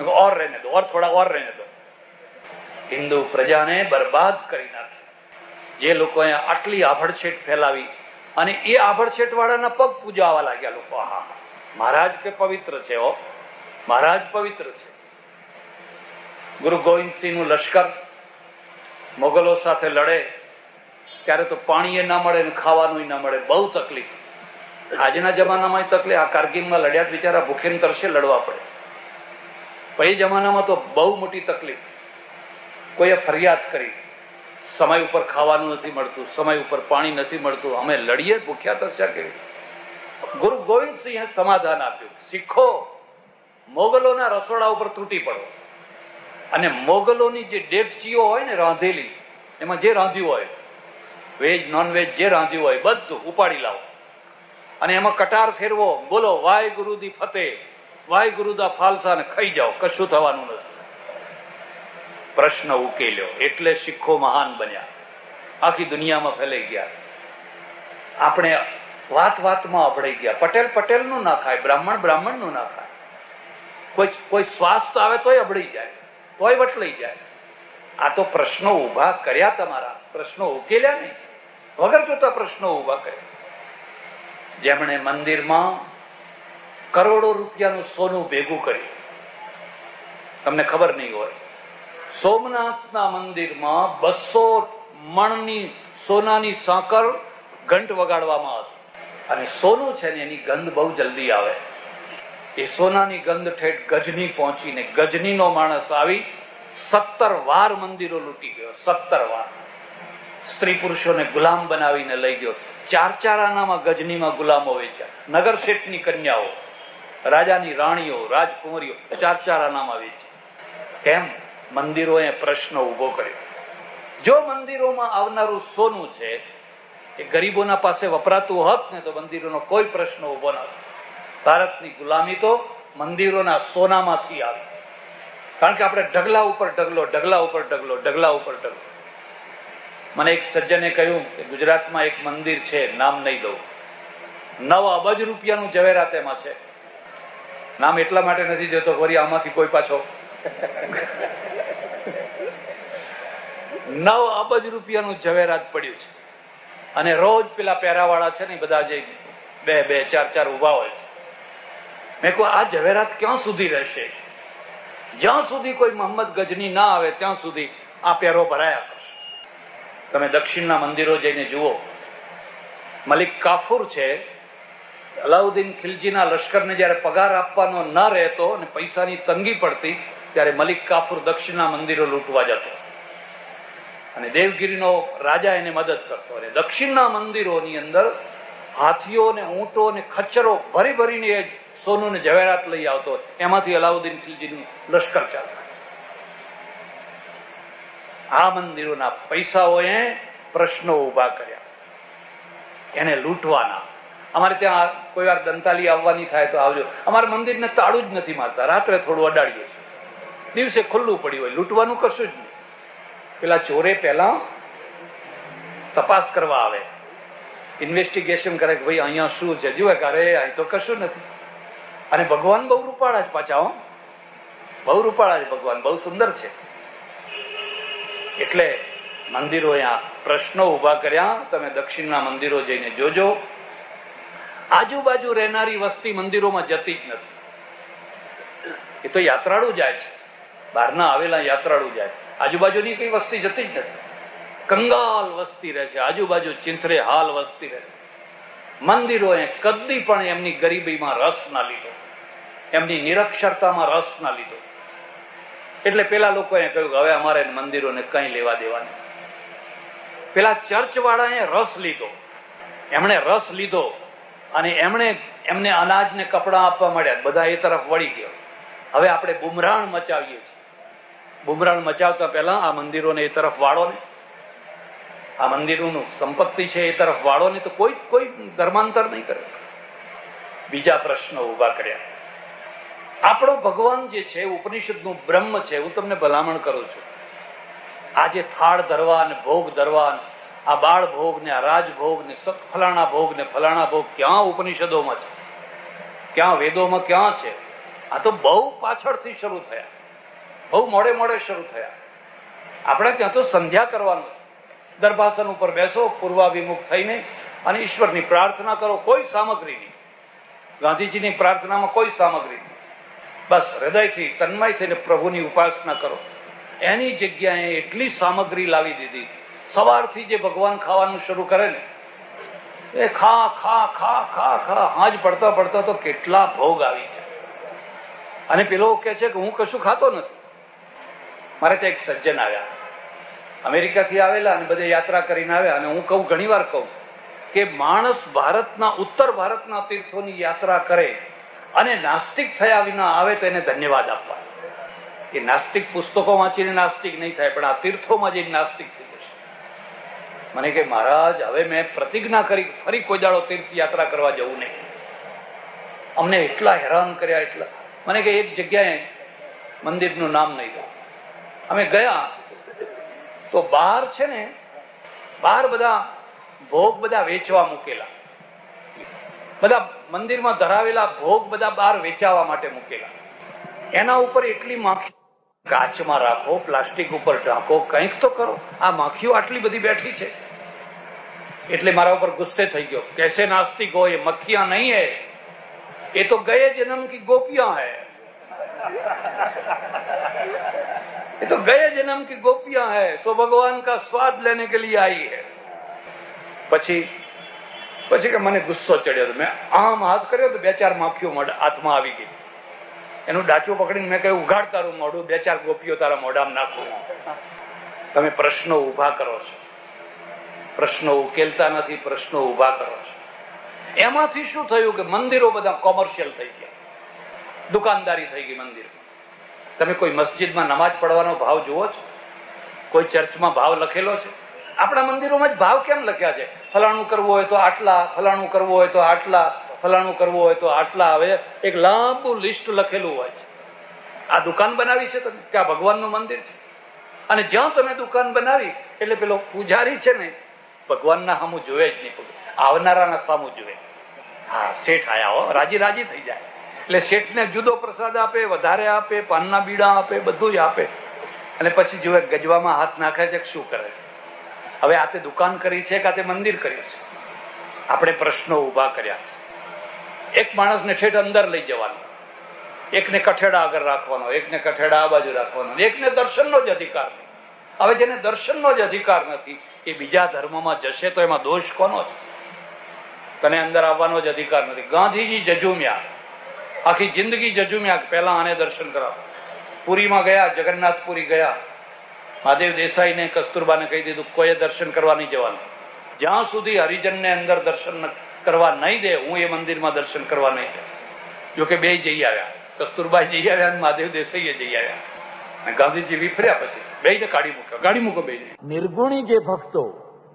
ઓર રહેને દો, ઓર થોડા ઓર રહેને દો. હિન્દુ પ્રજાને બરબાદ કરી નાખી. જે લોકોએ આટલી આભડછેટ ફેલાવી અને એ આભડછેટ વાળાના પગ પૂજાવા લાગ્યા લોકો હા મહારાજ કે પવિત્ર છે ઓ મહારાજ પવિત્ર છે. ગુરુ ગોવિંદસિંહનું લશ્કર મોગલો સાથે લડે ત્યારે તો પાણી ના મળે ખાવાનું ના મળે. બહુ તકલીફ. આજના જમાનામાં તકલીફ. આ કારગીલમાં લડ્યા બિચારા ભૂખે તરસે લડવા પડે. પછી જમાનામાં તો બહુ મોટી તકલીફ. કોઈએ ફરિયાદ કરી. સમય ઉપર ખાવાનું નથી મળતું, સમય ઉપર પાણી નથી મળતું. અમે લડીએ, ભૂખ્યા, તરસ્યા કેવી ગુરુ ગોવિંદસિંહે સમાધાન આપ્યું. શીખો, મોગલોના રસોડા ઉપર તૂટી પડો. અને મોગલોની જે ડેપચીઓ હોય ને રાંધેલી, એમાં જે રાંધ્યું હોય વેજ નોન વેજ જે રાંધ્યું હોય, બધું ઉપાડી લાવો. અને એમાં કટાર ફેરવો, બોલો વાય ગુરુદી ફતે વાય ગુરુદા ફાલસા ને ખાઈ જાઓ, કશું થવાનું નથી. પ્રશ્ન ઉકેલ્યો, એટલે શીખો મહાન બન્યા. આખી દુનિયામાં ફેલાઈ ગયા. આપણે વાત વાતમાં અભડાઈ ગયા. પટેલ પટેલનું ના ખાય, બ્રાહ્મણ બ્રાહ્મણનું ના ખાય. કોઈ કોઈ સ્વાસ્થ્ય આવે તોય અભડાઈ જાય, તોય વટલાઈ જાય. આ તો પ્રશ્નો ઊભા કર્યા તમારા. પ્રશ્નો ઉકેલ્યા નહીં. વગર જોતા પ્રશ્નો ઊભા કર્યા જેમણે મંદિરમાં કરોડો રૂપિયાનું સોનું ભેગું કર્યું. તમને ખબર નહીં હોય. સોમનાથના મંદિરમાં બસો મણની સોનાની સાંકળ ઘંટ વગાડવામાં હતી અને સોનું છે ને એની ગંધ બહુ જલ્દી આવે. એ સોનાની ગંધ ઠેઠ ગજની પહોંચીને ગજનીનો માણસ આવી સત્તર વાર મંદિરો લૂંટી ગયો. સત્તર વાર. સ્ત્રી પુરુષોને ગુલામ બનાવીને લઈ ગયો. ચાર ચાર આનામાં ગજનીમાં ગુલામો વેચ્યા. નગર શેઠની કન્યાઓ, રાજાની રાણીઓ રાજકુમારીઓ ચાર ચાર આનામાં વેચી કેમ? મંદિરોએ પ્રશ્ન ઊભો કર્યો. જો મંદિરોમાં આવનારું સોનું છે, એ ગરીબોના પાસે વપરાતું હોત ને તો મંદિરોનો કોઈ પ્રશ્ન ઊભો ન ભારતની ગુલામી તો મંદિરોના સોનામાંથી આવી. કારણ કે આપણે ઢગલા ઉપર ઢગલો, ઢગલા ઉપર ઢગલો, ઢગલા ઉપર ઢગલો. મને એક સજ્જને કહ્યું કે ગુજરાતમાં એક મંદિર છે, નામ નહીં દઉં. નવ અબજ રૂપિયાનું ઝવેરાત એમાં છે. નામ એટલા માટે નથી જોતો વરી આમાંથી કોઈ પાછો. નવ અબજ રૂપિયાનું જવેરાત પડ્યું છે. અને રોજ પેલા પહેરાવાળા છે ને બધા જે બે બે, ચાર ચાર ઊભા હોય છે. મેં કહું આ ઝવેરાત ક્યાં સુધી રહેશે? જ્યાં સુધી કોઈ મોહમ્મદ ગજની ના આવે, ત્યાં સુધી આ પહેરો ભરાયા તમે દક્ષિણના મંદિરો જઈને જુઓ. મલિક કાફુર છે. અલાઉદ્દીન ખિલજીના લશ્કરને જ્યારે પગાર આપવાનો ન રહેતો અને પૈસાની તંગી પડતી, ત્યારે મલિક કાફુર દક્ષિણના મંદિરો લૂંટવા જતો. અને દેવગીરીનો રાજા એને મદદ કરતો. અને દક્ષિણના મંદિરોની અંદર હાથીઓ ને ઊંટો ને ખચ્ચરો ભરી ભરીને સોનું ને ઝવેરાત લઈ આવતો. એમાંથી અલાઉદ્દીન ખિલજીનું લશ્કર ચાલતા. આ મંદિરોના પૈસાઓએ પ્રશ્નો ઊભા કર્યા. એને લૂંટવાના. અમારે ત્યાં કોઈ વાર દંતાલી આવવાની થાય તો આવજો. અમારા મંદિરને તાળું જ નથી મારતા. રાત્રે થોડું અડાડીએ દિવસે ખુલ્લું પડ્યું હોય. લૂંટવાનું કશું જ નહીં. પેલા ચોરે પહેલા તપાસ કરવા આવે. ઇન્વેસ્ટિગેશન કરે કે ભાઈ અહીંયા શું છે? જુએ કે અરે, અહીં તો કશું નથી. અને ભગવાન બહુ રૂપાળા જ પાછા બહુ રૂપાળા છે ભગવાન. બહુ સુંદર છે. એટલે મંદિરો અહીંયા પ્રશ્નો ઊભા કર્યા. તમે દક્ષિણના મંદિરો જઈને જોજો. આજુબાજુ રહેનારી વસ્તી મંદિરોમાં જતી જ નથી. એ તો યાત્રાળુ જાય છે. બહારના આવેલા યાત્રાળુ જાય આજુબાજુની કઈ વસ્તી જતી જ નથી. કંગાલ વસ્તી રહે છે. આજુબાજુ ચિંથરે હાલ વસ્તી રહે છે. મંદિરોએ કદી પણ એમની ગરીબીમાં રસ ના લીધો. એમની નિરક્ષરતામાં રસ ના લીધો. એટલે પેલા લોકોએ કહ્યું કે હવે અમારે મંદિરોને કઈ લેવા દેવા પેલા ચર્ચ વાળાએ રસ લીધો. એમણે રસ લીધો અને એમણે એમને અનાજ ને કપડા આપવા મળ્યા બધા એ તરફ વળી ગયો. હવે આપણે બુમરાણ મચાવીએ છીએ. બુમરાણ મચાવતા પહેલા આ મંદિરોને એ તરફ વાળો ને. આ મંદિરોનું સંપત્તિ છે એ તરફ વાળો ને તો કોઈ કોઈ ધર્માંતર નહીં કરે. બીજા પ્રશ્નો ઊભા કર્યા. આપણો ભગવાન જે છે, ઉપનિષદનું બ્રહ્મ છે, હું તમને ભલામણ કરું છું. આજે થાળ ધરવા ને ભોગ ધરવા, આ બાળ ભોગ ને, આ રાજ ભોગ ને, સત ફલાણા ભોગ ને, ફલાણા ભોગ ક્યાં ઉપનિષદોમાં છે? ક્યાં વેદોમાં ક્યાં છે? આ તો બહુ પાછળથી શરૂ થયા. બહુ મોડે મોડે શરૂ થયા. આપણે ત્યાં તો સંધ્યા કરવાનું. દરભાસન ઉપર બેસો, પૂર્વાભિમુખ થઈને અને ઈશ્વરની પ્રાર્થના કરો, કોઈ સામગ્રી નહીં. ગાંધીજીની પ્રાર્થનામાં કોઈ સામગ્રી નહીં. બસ, હૃદયથી, તન્મય થઈને પ્રભુની ઉપાસના કરો. એની જગ્યાએ એટલી સામગ્રી લાવી દીધી. સવારથી જે ભગવાન ખાવાનું શરૂ કરે ને, એ ખા ખા ખા ખા ખા, હાજ પડતા પડતા તો કેટલા ભોગ આવી જાય અને પેલો કે છે કે હું કશું ખાતો નથી. મારે ત્યાં એક સજ્જન આવ્યા. અમેરિકાથી આવેલા અને બધે યાત્રા કરીને આવ્યા. અને હું કહું ઘણી વાર કહું કે માણસ ભારતના, ઉત્તર ભારતના તીર્થોની યાત્રા કરે અને નાસ્તિક થયા વિના આવે તો એને ધન્યવાદ આપવા. એ નાસ્તિક પુસ્તકો વાંચીને નાસ્તિક નહીં થાય, પણ આ તીર્થોમાં જઈને નાસ્તિક થઈ જશે. મને કે, મહારાજ, હવે મેં પ્રતિજ્ઞા કરી, ફરી કોઈ દાડો તીર્થ યાત્રા કરવા જવું નહીં. અમને એટલા હેરાન કર્યા, એટલા. મને કે, એક જગ્યાએ મંદિરનું નામ નહીં દઉં અમે ગયા. તો બહાર છે ને, બહાર બધા ભોગ બધા વેચવા મૂકેલા. બધા મંદિરમાં ધરાવેલા ભોગ બધા બહાર વેચાવા માટે મૂકેલા. એના ઉપર એટલી માખી કાચમાં રાખો, પ્લાસ્ટિક ઉપર ઢાંકો, કંઈક તો કરો. આ માખીઓ આટલી બધી બેઠી છે. એટલે મારા ઉપર ગુસ્સે થઈ ગયો. કેસે નાસ્તિક હોય મક્ખિયા નહીં હે. એ તો ગયે જન્મ કી ગોપિયા હે. એ તો ગયે જન્મ કી ગોપિયા હે. તો ભગવાન કા સ્વાદ લેને કે લીએ આઈ હે. પછી પછી કે મને ગુસ્સો ચડ્યો મેં આમ હાથ કર્યો તો બે ચાર માખીઓ હાથમાં આવી ગઈ. એનું ડાચું પકડીને મેં કહ્યું, ઉઘાડ તારું મોઢું, બે ચાર ગોપીઓ તારા મોઢામાં નાખું. તમે પ્રશ્નો ઊભા કરો છો. પ્રશ્નો ઉકેલતા નથી, પ્રશ્નો ઊભા કરો છો. એમાંથી શું થયું કે મંદિરો બધા કોમર્શિયલ થઈ ગયા. દુકાનદારી થઈ ગઈ મંદિર. તમે કોઈ મસ્જિદમાં નમાજ પડવાનો ભાવ જુઓ છો? કોઈ ચર્ચમાં ભાવ લખેલો છે? આપણા મંદિરોમાં જ ભાવ કેમ લખ્યા છે? ફલાણું કરવું હોય તો આટલા, ફલાણું કરવું હોય તો આટલા, ફલાણું કરવું હોય તો આટલા. આવે એક લાંબુ લિસ્ટ લખેલું હોય છે. આ દુકાન બનાવી છે તમે કે આ ભગવાનનું મંદિર છે? અને જ્યાં તમે દુકાન બનાવી, એટલે પેલો પૂજારી છે ને, ભગવાનના સામું જોવે જ નહીં આવનારાના સામું જોવે હા, શેઠ આયા હો, રાજી રાજી થઈ જાય. એટલે શેઠને જુદો પ્રસાદ આપે, વધારે આપે, પાનના બીડા આપે, બધું જ આપે. અને પછી જુએ ગજવામાં હાથ નાખે છે શું કરે છે? હવે આ તે દુકાન કરી છે કે આ તે મંદિર કર્યું છે? આપણે પ્રશ્નો ઊભા કર્યા. એક માણસને ઠેઠ અંદર લઈ જવાનો. એકને કઠેડા આગળ રાખવાનો, એકને કઠેડા આ બાજુ રાખવાનો, એકને દર્શનનો જ અધિકાર. હવે જેને દર્શનનો જ અધિકાર નથી, એ બીજા ધર્મમાં જશે તો એમાં દોષ કોનો છે? તને અંદર આવવાનો જ અધિકાર નથી. ગાંધીજી જજુમ્યા. આખી જિંદગી જજુમ્યા પહેલા આને દર્શન કરાવો. પુરીમાં ગયા, જગન્નાથપુરી ગયા. મહાદેવ દેસાઈને કસ્તુરબાને કહી દીધું, કોઈએ દર્શન કરવા નહીં જવાનું. જ્યાં સુધી હરિજનને અંદર દર્શન કરવા નહીં દે, હું એ મંદિરમાં દર્શન કરવા નહીં દે જોકે બે જઈ આવ્યા. કસ્તુરબાઈ જઈ આવ્યા અને મહાદેવ દેસાઈએ જઈ આવ્યા. ગાંધીજી વિફર્યા પછી બે ને કાઢી મૂક્યો. કાઢી મૂકો બે નિર્ગુણી જે ભક્તો,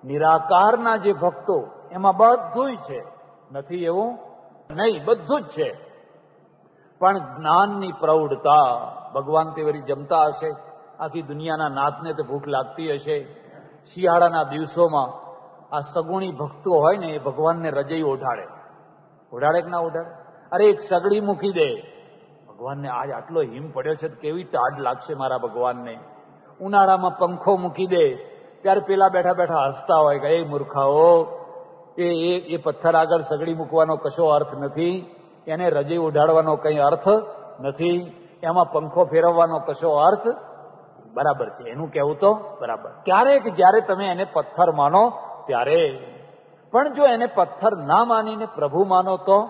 નિરાકારના જે ભક્તો, એમાં બધું છે. નથી એવું? નહીં, બધું જ છે. પણ જ્ઞાનની પ્રૌઢતા ભગવાન તે જમતા હશે. આખી દુનિયાના નાથને તો ભૂખ લાગતી હશે. શિયાળાના દિવસોમાં આ સગુણી ભક્તો હોય ને એ ભગવાનને રજઈ ઓઢાડે. ઓઢાડે કે ના ઓઢાડે? અરે એક સગડી મૂકી દે. ભગવાનને આજ આટલો હિમ પડ્યો છે કેવી ટાઢ લાગશે મારા ભગવાનને. ઉનાળામાં પંખો મૂકી દે. ત્યારે પેલા બેઠા બેઠા હસતા હોય કે, એ મૂર્ખાઓ, એ એ પથ્થર આગળ સગડી મૂકવાનો કશો અર્થ નથી. એને રજઈ ઉઢાડવાનો કઈ અર્થ નથી. એમાં પંખો ફેરવવાનો કશો અર્થ બરાબર છે. એનું કહેવું તો બરાબર. ક્યારેક જ્યારે તમે એને પથ્થર માનો, ત્યારે પણ જો એને પથ્થર ના માનીને પ્રભુ માનો તો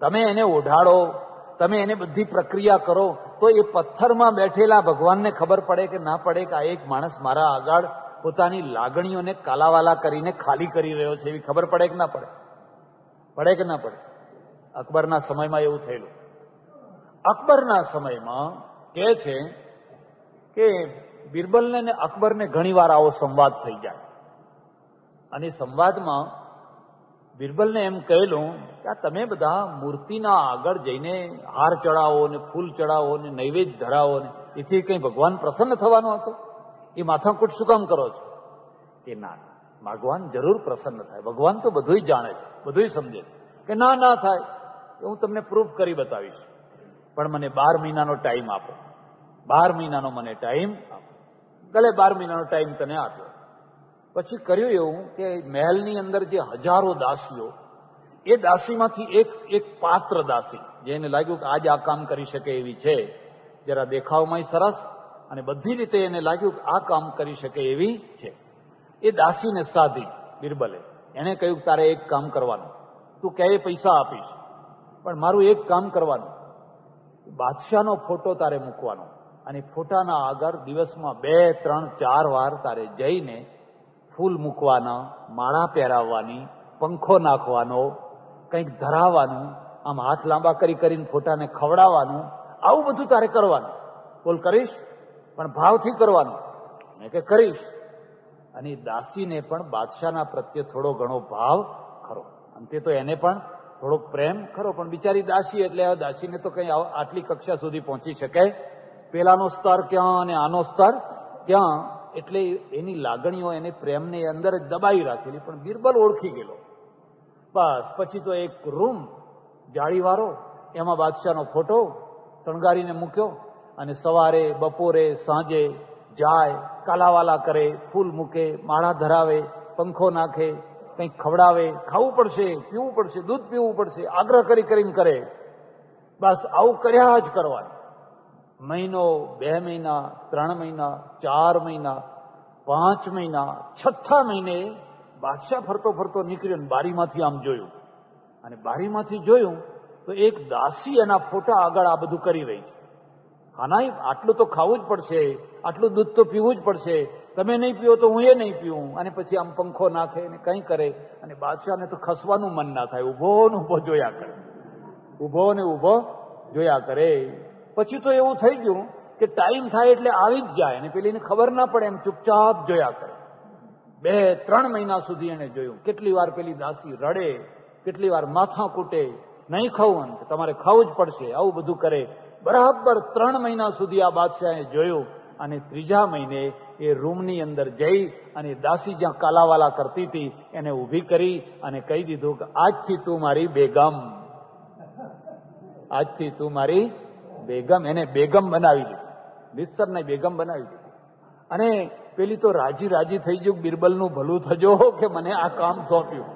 તમે એને ઓઢાડો તમે એને બધી પ્રક્રિયા કરો, તો એ પથ્થરમાં બેઠેલા ભગવાનને ખબર પડે કે ના પડે કે આ એક માણસ મારા આગળ પોતાની લાગણીઓને કાલાવાલા કરીને ખાલી કરી રહ્યો છે એવી ખબર પડે કે ના પડે? પડે કે ના પડે? અકબરના સમયમાં એવું થયેલું. અકબરના સમયમાં કે છે કે બિરબલને ને અકબરને ઘણીવાર આવો સંવાદ થઈ જાય. અને સંવાદમાં બિરબલને એમ કહેલું કે આ તમે બધા મૂર્તિના આગળ જઈને હાર ચડાવો ને ફૂલ ચડાવો ને નૈવેદ્ય ધરાવો ને, એથી કઈ ભગવાન પ્રસન્ન થવાનો હતો? એ માથાકૂટ શું કામ કરો છો? કે ના, ભગવાન જરૂર પ્રસન્ન થાય. ભગવાન તો બધું જાણે છે બધું સમજે કે ના ના થાય. હું તમને પ્રૂફ કરી બતાવીશ. પણ મને બાર મહિનાનો ટાઈમ આપો. બાર મહિનાનો મને ટાઈમ ગલે બાર મહિનાનો ટાઈમ તને આપ્યો. પછી કર્યું એવું કે મહેલની અંદર જે હજારો દાસીઓ, એ દાસીમાંથી એક એક પાત્ર દાસી જેને લાગ્યું કે આજ આ કામ કરી શકે એવી છે, જરા દેખાવમાં સરસ અને બધી રીતે એને લાગ્યું કે આ કામ કરી શકે એવી છે. એ દાસીને સાધી બિરબલે. એને કહ્યું તારે એક કામ કરવાનું. તું ક્યાંય પૈસા આપીશ, પણ મારું એક કામ કરવાનું. બાદશાહનો ફોટો તારે મૂકવાનો. અને ફોટાના આગળ દિવસમાં બે, ત્રણ, ચાર વાર તારે જઈને ફૂલ મૂકવાના, માળા પહેરાવવાની, પંખો નાખવાનો, કંઈક ધરાવવાનું, આમ હાથ લાંબા કરી કરીને ફોટાને ખવડાવવાનું, આવું બધું તારે કરવાનું. બોલ, કરીશ? પણ ભાવથી કરવાનું. મેં કે કરીશ. અને દાસીને પણ બાદશાહના પ્રત્યે થોડો ઘણો ભાવ ખરો. અંતે તો એને પણ થોડોક પ્રેમ ખરો, પણ બિચારી દાસી એટલે દાસીને તો કઈ આટલી કક્ષા સુધી પહોંચી શકે પેલાનો સ્તર ક્યાં અને આનો સ્તર ક્યાં, એટલે એની લાગણીઓ એને પ્રેમને અંદર જ દબાવી રાખેલી, પણ બિરબલ ઓળખી ગયેલો. બસ, પછી તો એક રૂમ જાળીવાળો એમાં બાદશાહનો ફોટો શણગારીને મૂક્યો અને સવારે, બપોરે, સાંજે જાય, કાલાવાલા કરે, ફૂલ મૂકે, માળા ધરાવે, પંખો નાખે, કંઈક ખવડાવે, ખાવું પડશે, પીવું પડશે, દૂધ પીવું પડશે, આગ્રહ કરી કરીને કરે. બસ, આવું કર્યા જ કરવાનું. મહિનો, બે મહિના, ત્રણ મહિના, ચાર મહિના, પાંચ મહિના, છઠ્ઠા મહિને બાદશાહ ફરતો ફરતો નીકળ્યો ને બારીમાંથી આમ જોયું. અને બારીમાંથી જોયું તો એક દાસી એના ફોટા આગળ આ બધું કરી રહી છે. ખાના, આટલું તો ખાવું જ પડશે, આટલું દૂધ તો પીવું જ પડશે, તમે નહીં પીવો તો હું એ નહીં પીવું. અને પછી આમ પંખો નાખે ને કંઈ કરે અને બાદશાહને તો ખસવાનું મન ના થાય. ઊભો ને ઊભો જોયા કરે. ઊભો ને ઊભો જોયા કરે. પછી તો એવું થઈ ગયું કે ટાઈમ થાય એટલે આવી જ જાય અને પેલીને ખબર ના પડે એમ ચૂપચાપ જોયા કરે. બે, ત્રણ મહિના સુધી એને જોયું, કેટલી વાર પેલી દાસી રડે, કેટલી વાર માથા કૂટે, નહીં ખાવું તમારે ખાવું જ પડશે, આવું બધું કરે. બરાબર ત્રણ મહિના સુધી આ બાદશાહે જોયું અને ત્રીજા મહિને એ રૂમની અંદર જઈ અને દાસી જ્યાં કાલાવાલા કરતી હતી, એને ઊભી કરી અને કહી દીધું કે, આજથી તું મારી બેગમ. આજથી તું મારી બેગમ, એને બેગમ બનાવી દીધી. બિસ્તરને બેગમ બનાવી દીધી. અને પેલી તો રાજી રાજી થઈ ગયું, બિરબલનું ભલું થજો કે મને આ કામ સોંપ્યું.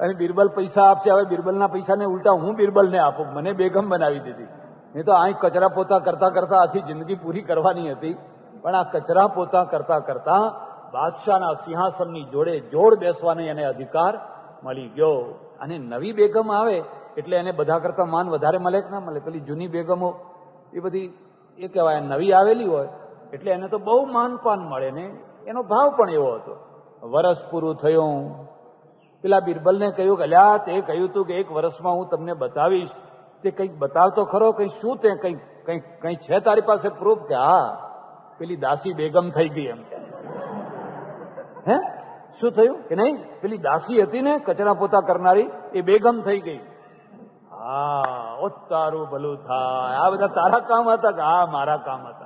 અને બિરબલ પૈસા આપશે, હવે બિરબલના પૈસાને ઉલટા હું બિરબલને આપું, મને બેગમ બનાવી દીધી. નહીં તો અહીં કચરા પોતા કરતા કરતા આખી જિંદગી પૂરી કરવાની હતી, પણ આ કચરા પોતા કરતા કરતા બાદશાહના સિંહાસનની જોડે જોડ બેસવાનો એને અધિકાર મળી ગયો. અને નવી બેગમ આવે એટલે એને બધા કરતા માન વધારે મળે કે ના મળે? પેલી જૂની બેગમો, એ બધી, એ કહેવાય નવી આવેલી હોય, એટલે એને તો બહુ માનપાન મળે ને, એનો ભાવ પણ એવો હતો. વરસ પૂરું થયું. પેલા બિરબલને કહ્યું કે અલ્યા તે કહ્યું હતું કે એક વર્ષમાં હું તમને બતાવીશ. તે કંઈક બતાવતો ખરો? કંઈ શું તે કંઈક કંઈક કંઈ છે તારી પાસે પ્રૂફ કે, હા, પેલી દાસી બેગમ થઈ ગઈ એમ. હે? શું થયું? કે નહીં? પેલી દાસી હતી ને કચરા પોતા કરનારી, એ બેગમ થઈ ગઈ. હા ઓ તારું ભલું થાય. આ બધા તારા કામ હતા કે? હા, મારા કામ હતા.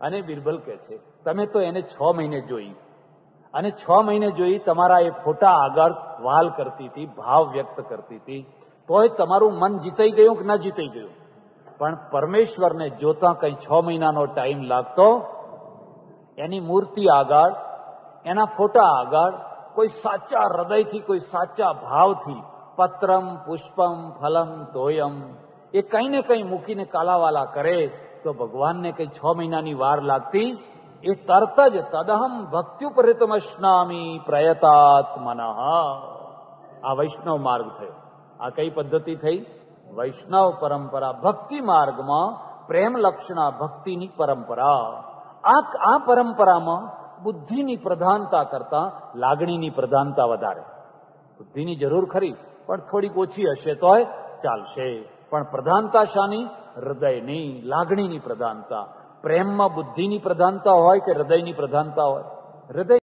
અને બિરબલ કે છે, તમે તો એને છ મહિને જોઈ. અને છ મહિને જોઈ તમારા એ ફોટા આગળ વાલ કરતી હતી, ભાવ વ્યક્ત કરતી હતી. તોય તમારું મન જીતાઈ ગયું કે ના જીતાઈ ગયું? પણ પરમેશ્વરને જોતા કઈ છ મહિનાનો ટાઈમ લાગતો, એની મૂર્તિ આગળ, એના ફોટા આગળ, કોઈ સાચા હૃદયથી, કોઈ સાચા ભાવથી પત્રમ પુષ્પમ ફલમ તોયમ એ કંઈ ને કંઈ મૂકીને કાલાવાલા કરે તો ભગવાનને કઈ છ મહિનાની વાર લાગતી એ તરત જ તદહમ ભક્ત્યુપરિતમશ્નામી પ્રયતાત્મન આ વૈષ્ણવ માર્ગ થયો આ કઈ પદ્ધતિ થઈ વૈષ્ણવ પરંપરા ભક્તિ માર્ગમાં પ્રેમ લક્ષણા ભક્તિની પરંપરા આ આ પરંપરામાં બુદ્ધિની પ્રધાનતા કરતા લાગણીની પ્રધાનતા વધારે બુદ્ધિની જરૂર ખરી પણ થોડીક ઓછી હશે તોય ચાલશે. પણ પ્રધાનતા શાની? હૃદયની. લાગણીની પ્રધાનતા. પ્રેમમાં બુદ્ધિની પ્રધાનતા હોય કે હૃદયની પ્રધાનતા હોય? હૃદય